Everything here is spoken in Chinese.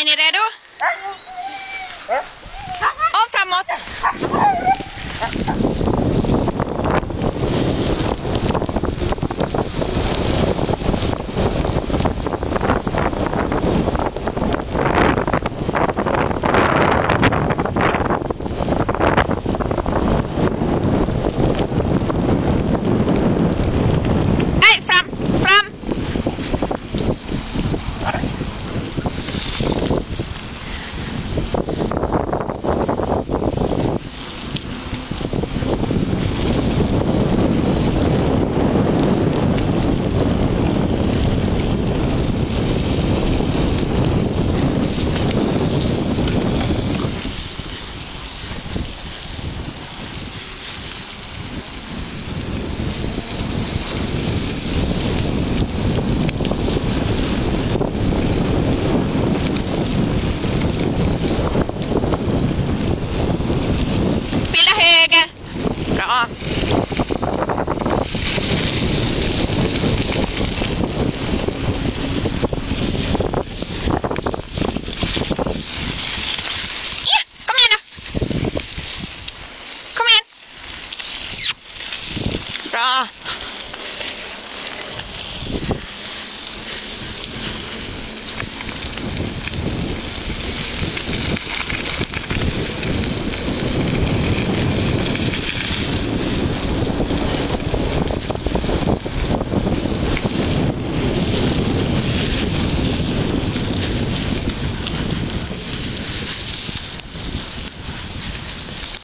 En Herrero, 看看